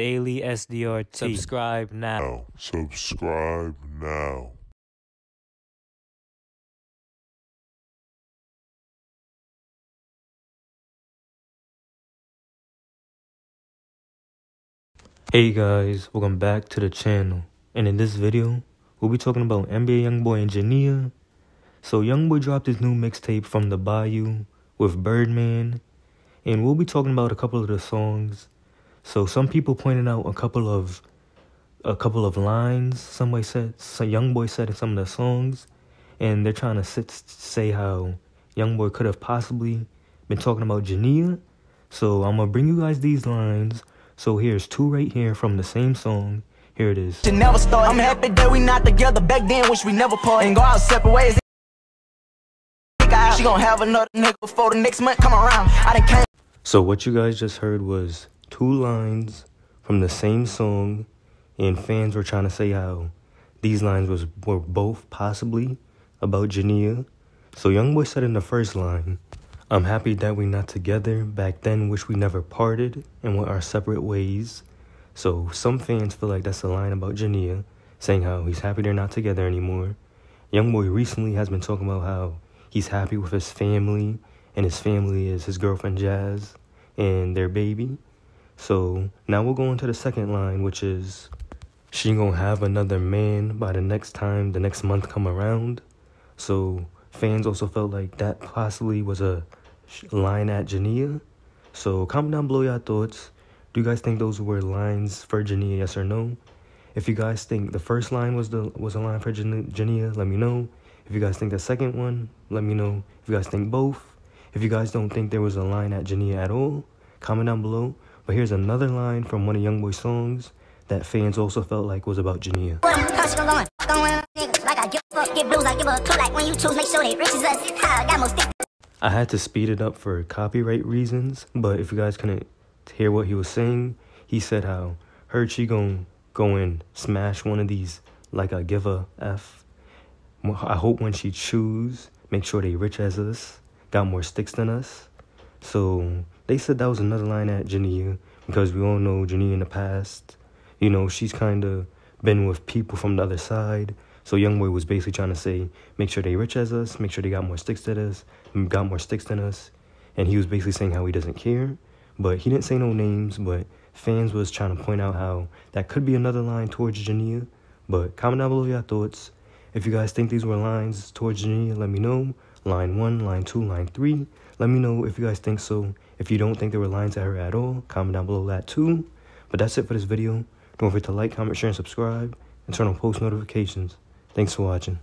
Daily SDRT. Subscribe now. now. Subscribe now. Hey guys, welcome back to the channel. And in this video, we'll be talking about NBA Youngboy and Jania. So Youngboy dropped his new mixtape from the Bayou with Birdman, and we'll be talking about a couple of the songs. So some people pointed out a couple of a couple of lines somebody said Youngboy said in some of the songs, and they're trying to sit, say how Youngboy could have possibly been talking about Jania. So I'm gonna bring you guys these lines. So here's two right here from the same song. Here it is. To never start. I'm happy that we not together back then, wish we never part and go out separate ways. She gon' have another nigga before the next month come around. I done came. So what you guys just heard was two lines from the same song, and fans were trying to say how these lines was were both possibly about Jania. So Youngboy said in the first line, I'm happy that we not together. Back then, wish we never parted and went our separate ways. So some fans feel like that's a line about Jania, saying how he's happy they're not together anymore. Youngboy recently has been talking about how he's happy with his family, and his family is his girlfriend Jazz and their baby. So now we'll go into the second line, which is she gonna have another man by the next time the next month come around. So fans also felt like that possibly was a line at Jania. So comment down below your thoughts. Do you guys think those were lines for Jania, yes or no? If you guys think the first line was the was a line for Jania, let me know. If you guys think the second one, let me know. If you guys think both, if you guys don't think there was a line at Jania at all, comment down below. But here's another line from one of Youngboy's songs that fans also felt like was about Jania. I had to speed it up for copyright reasons, but if you guys couldn't hear what he was saying, he said how heard she gon' go and smash one of these like I give a F. I hope when she choose, make sure they rich as us, got more sticks than us. So they said that was another line at Jania because we all know Jania in the past. You know, she's kind of been with people from the other side. So Youngboy was basically trying to say, make sure they rich as us, make sure they got more sticks than us, got more sticks than us. And he was basically saying how he doesn't care. But he didn't say no names, but fans was trying to point out how that could be another line towards Jania. But comment down below your thoughts. If you guys think these were lines towards Jania, let me know. Line 1, line 2, line 3. Let me know if you guys think so. If you don't think there were lines at her at all, comment down below that too. But that's it for this video. Don't forget to like, comment, share, and subscribe. And turn on post notifications. Thanks for watching.